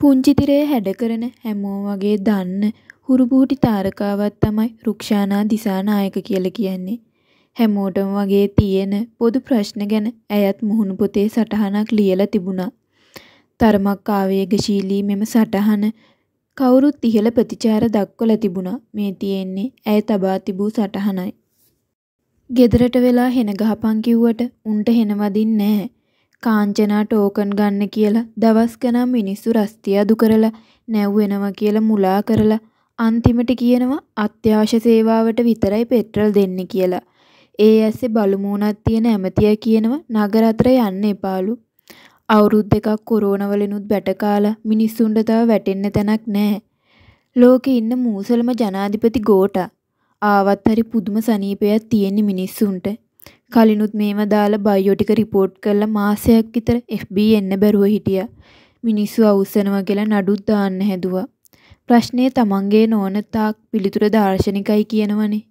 පුංචි තිරේ හැඩ කරන හැමෝ වගේ දන්න හුරු බුහුටි තාරකාවක් තමයි රුක්ෂානා දිසානායක කියලා කියන්නේ. හැමෝටම වගේ තියෙන පොදු ප්‍රශ්න ගැන ඇයත් මුහුණු පොතේ සටහනක් ලියලා තිබුණා. තරමක් ආවේගශීලී මෙම සටහන කවුරුත් ඉහළ ප්‍රතිචාර දක්වලා තිබුණා. මේ තියෙන්නේ ඇය තබා තිබූ සටහනයි. ගෙදරට වෙලා හෙන ගහපන් කිව්වට උන්ට හෙන වදින්නේ නැහැ. කාංචනා ටෝකන් ගන්න කියලා දවස් ගණන් මිනිස්සු රස්තිය අඩු කරලා නැව්වෙනවා කියලා මුලා කරලා අන්තිමට කියනවා අත්‍යවශ්‍ය සේවාවට විතරයි පෙට්‍රල් දෙන්නේ කියලා. ඒ ඇස්සේ බලු මූණක් තියෙන ඇමතියා කියනවා නගර අතර යන්න එපාලු. අවුරුදු දෙකක් කොරෝනා වලිනුත් බැට කාලා මිනිස්සුන්ට තව වැටෙන්න තැනක් නැහැ. ලෝකේ ඉන්න මූසලම ජනාධිපති ගෝටා ආවත් හරි පුදුම සනීපයක් තියෙන මිනිස්සුන්ට. කලිනුත් මේව දාලා බයෝ ටික රිපෝට් කරලා මාසයක් විතර FB එන්න බැරුව හිටියා. මිනිස්සු අවුස්සනවා කියලා නඩුත් දාන්න හැදුවා. ප්‍රශ්නේ තමන්ගේ නොවන තාක් පිළිතුර දාර්ශනිකයි කියනවනේ.